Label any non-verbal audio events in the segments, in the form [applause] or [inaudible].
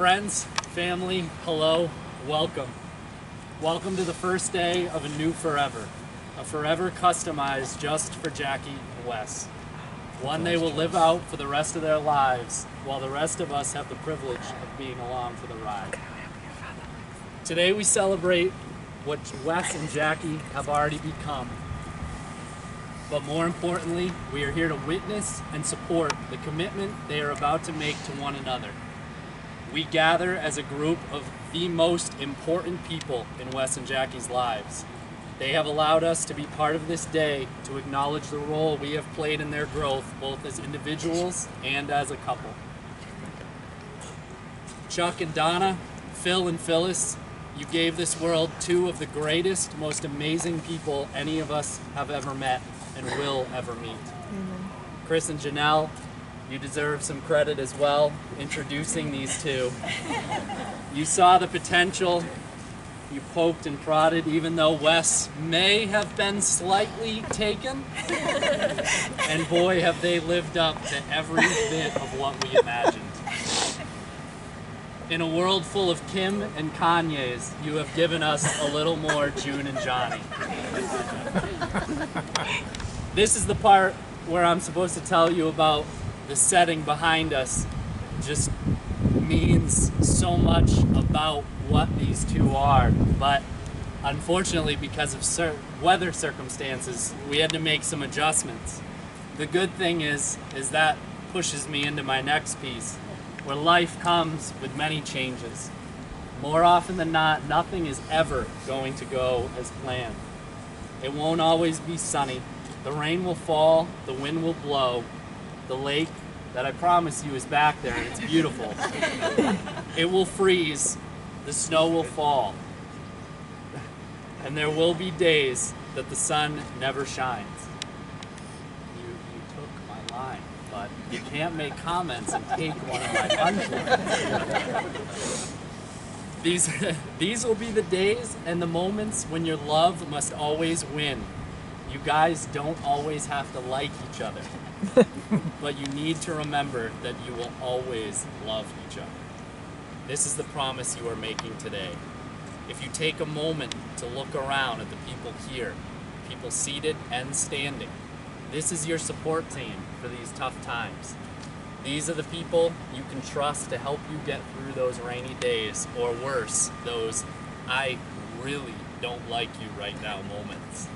Friends, family, hello, welcome. Welcome to the first day of a new forever. A forever customized just for Jackie and Wes. One they will live out for the rest of their lives, while the rest of us have the privilege of being along for the ride. Today we celebrate what Wes and Jackie have already become. But more importantly, we are here to witness and support the commitment they are about to make to one another. We gather as a group of the most important people in Wes and Jackie's lives. They have allowed us to be part of this day to acknowledge the role we have played in their growth, both as individuals and as a couple. Chuck and Donna, Phil and Phyllis, you gave this world two of the greatest, most amazing people any of us have ever met and will ever meet. Chris and Janelle, you deserve some credit as well, introducing these two. You saw the potential, you poked and prodded, even though Wes may have been slightly taken. and boy, have they lived up to every bit of what we imagined. In a world full of Kim and Kanye's, you have given us a little more June and Johnny. This is the part where I'm supposed to tell you about the setting behind us. Just means so much about what these two are, but unfortunately, because of cer- weather circumstances, we had to make some adjustments. The good thing is, is that pushes me into my next piece, where life comes with many changes. More often than not, nothing is ever going to go as planned. It won't always be sunny. The rain will fall, the wind will blow. The lake that I promise you is back there and it's beautiful. it will freeze, the snow will fall. And there will be days that the sun never shines. You, you took my line, but you can't make comments and take one of my punchlines. These, [laughs] these will be the days and the moments when your love must always win. You guys don't always have to like each other, [laughs] but you need to remember that you will always love each other. This is the promise you are making today. If you take a moment to look around at the people here, people seated and standing, this is your support team for these tough times. These are the people you can trust to help you get through those rainy days, or worse, those I really don't like you right now moments.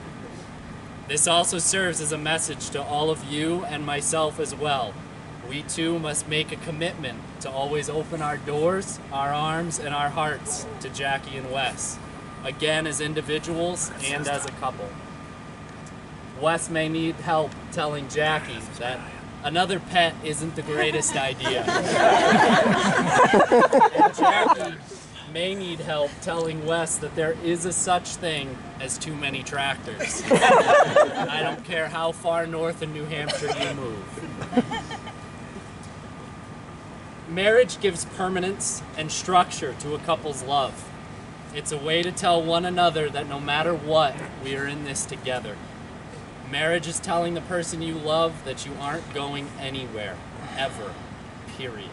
This also serves as a message to all of you and myself as well. We too must make a commitment to always open our doors, our arms, and our hearts to Jackie and Wes, again as individuals and as a couple. Wes may need help telling Jackie that another pet isn't the greatest idea. [laughs] and Jackie may need help telling Wes that there is a such thing as too many tractors. [laughs] I don't care how far north in New Hampshire you move. Marriage gives permanence and structure to a couple's love. It's a way to tell one another that no matter what, we are in this together. Marriage is telling the person you love that you aren't going anywhere, ever, period.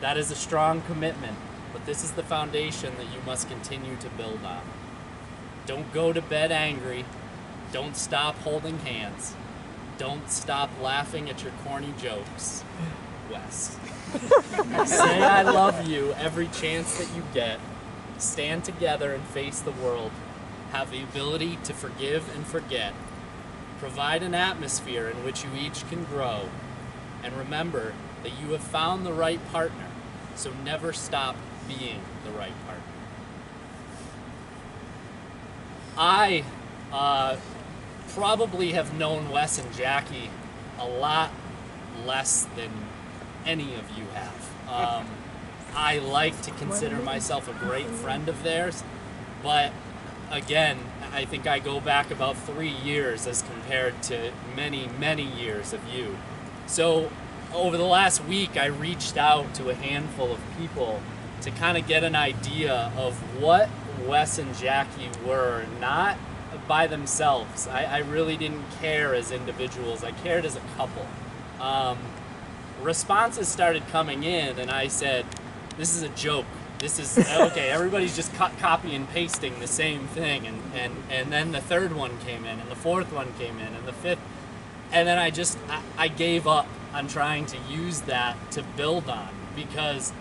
That is a strong commitment, but this is the foundation that you must continue to build on. Don't go to bed angry. Don't stop holding hands. Don't stop laughing at your corny jokes. Wes. [laughs] Say I love you every chance that you get. Stand together and face the world. Have the ability to forgive and forget. Provide an atmosphere in which you each can grow. And remember that you have found the right partner, so never stop being the right partner. I uh, probably have known Wes and Jackie a lot less than any of you have. Um, I like to consider myself a great friend of theirs, but again, I think I go back about three years as compared to many, many years of you. So, over the last week, I reached out to a handful of people to kind of get an idea of what Wes and Jackie were, not by themselves. I, I really didn't care as individuals, I cared as a couple. Um, responses started coming in, and I said, This is a joke. This is [laughs] okay. Everybody's just co- copy and pasting the same thing, and, and and then the third one came in, and the fourth one came in, and the fifth, and then I just I, I gave up on trying to use that to build on because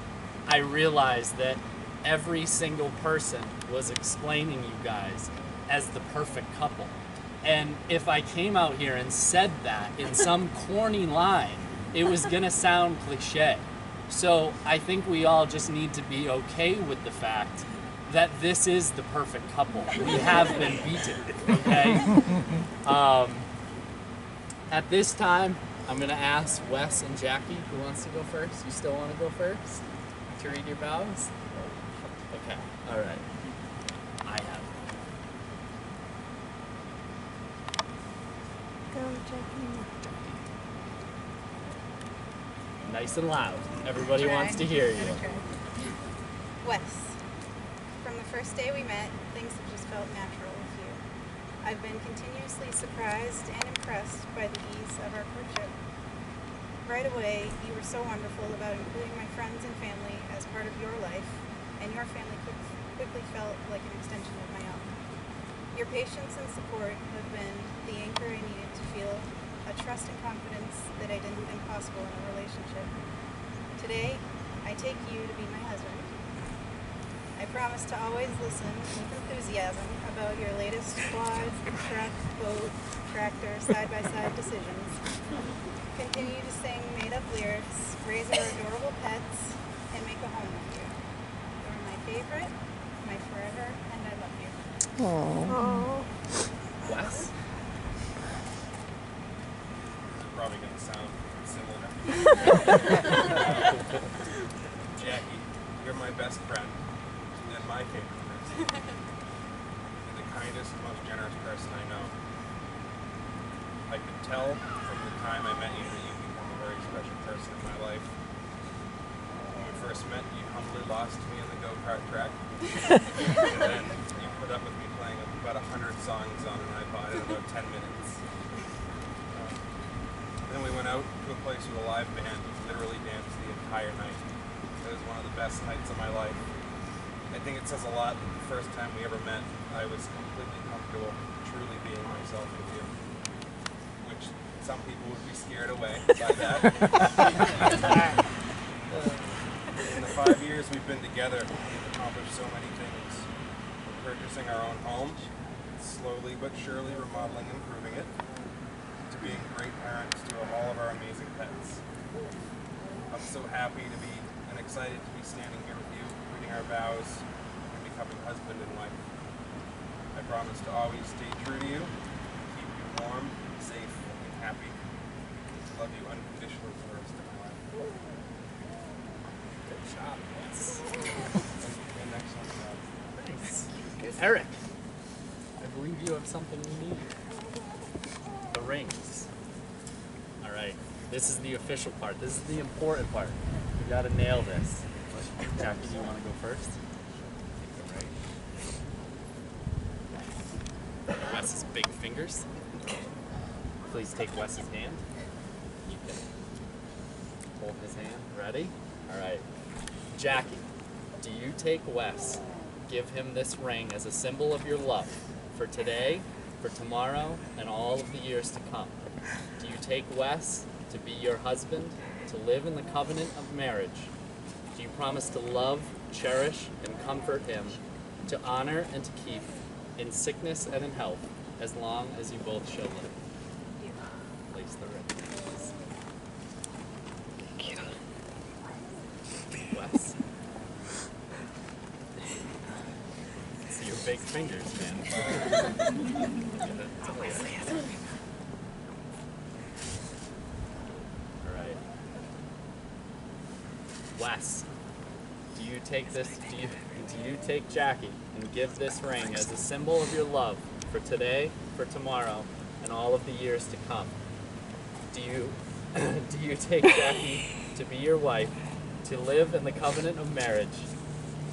I realized that every single person was explaining you guys as the perfect couple. And if I came out here and said that in some [laughs] corny line, it was gonna sound cliche. So I think we all just need to be okay with the fact that this is the perfect couple. We have been beaten, okay? [laughs] Um, at this time, I'm gonna ask Wes and Jackie who wants to go first. You still want to go first to read your vows? Okay. All right. I have. Go, Jackie. Nice and loud. Everybody wants to hear you. Wes, from the first day we met, things have just felt natural with you. I've been continuously surprised and impressed by the ease of our courtship. Right away, you were so wonderful about including my friends and family as part of your life, and your family quickly felt like an extension of my own. Your patience and support have been the anchor I needed to feel a trust and confidence that I didn't think possible in a relationship. Today, I take you to be my husband. I promise to always listen with enthusiasm about your latest quad, truck, boat, tractor, side-by-side decisions. Continue to sing made-up lyrics, raise our adorable pets, and make a home with you. You're my favorite, my forever, and I love you. Oh. Wes? probably going to sound similar. [laughs] Jackie, you're my best friend and my favorite person. You're the kindest, most generous person I know. I could tell from the time I met you that you become a very special person in my life. When we first met, you humbly lost me in the go-kart track. [laughs] and then you put up with me playing about a hundred songs on an iPod in about ten minutes. Um, then we went out to a place with a live band, and literally danced the entire night. It was one of the best nights of my life. I think it says a lot that the first time we ever met, I was completely comfortable truly being myself with you. Some people would be scared away [laughs] by that. In the five years we've been together, we've accomplished so many things. We're purchasing our own home, slowly but surely remodeling and improving it to being great parents to all of our amazing pets. I'm so happy to be and excited to be standing here with you, reading our vows, and becoming husband and wife. I promise to always stay true to you, keep you warm, safe, happy. Love you unconditionally for the rest of my life. Good job, Wes. And next one, uh, Nice. Eric, I believe you have something you need. The rings. All right. This is the official part. This is the important part. You got to nail this. Jackie, do you want to go first? Wes's big fingers. [laughs] Please take Wes's hand. You can hold his hand. Ready? All right. Jackie, do you take Wes, give him this ring as a symbol of your love for today, for tomorrow, and all of the years to come? Do you take Wes to be your husband, to live in the covenant of marriage, do you promise to love, cherish, and comfort him, to honor and to keep, in sickness and in health, as long as you both shall live? Place the ring. Wes. Big fingers, man. Gotta tell ya. Alright. Wes, do you take this do you do you take Jackie and give this ring as a symbol of your love for today, for tomorrow, and all of the years to come? Do you [clears throat] do you take Jackie to be your wife, to live in the covenant of marriage?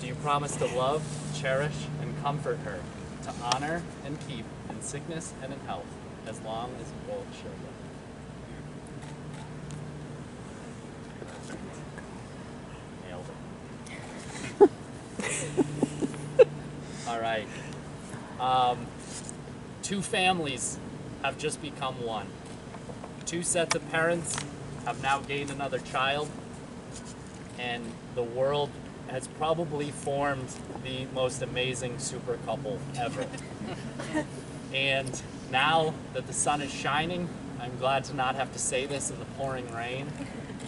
Do you promise to love, cherish, and comfort her, to honor and keep in sickness and in health, as long as you both shall live? [laughs] All right. Um, two families have just become one. Two sets of parents have now gained another child, and the world has probably formed the most amazing super couple ever. and now that the sun is shining, I'm glad to not have to say this in the pouring rain,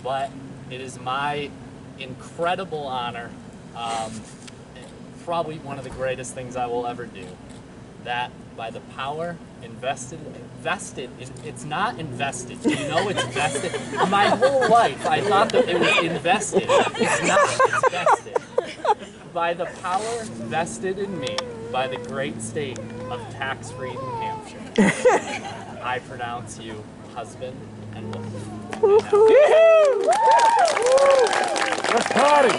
but it is my incredible honor, um, probably one of the greatest things I will ever do, that by the power invested, invested, in, it's not invested, you know it's vested. My whole life I thought that it was invested. It's not, it's vested. By the power vested in me by the great state of tax-free New Hampshire, I pronounce you husband and wife. Let's party.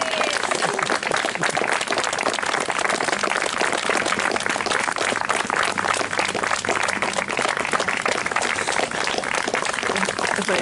That's what it is.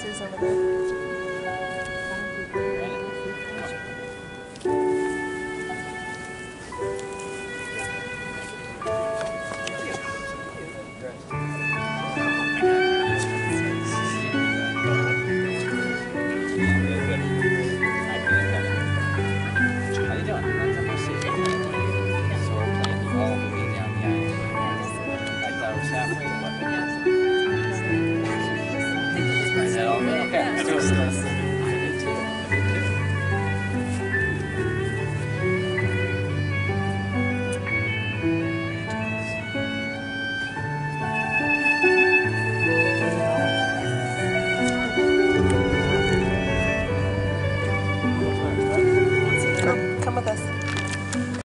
Sue's over there. Good?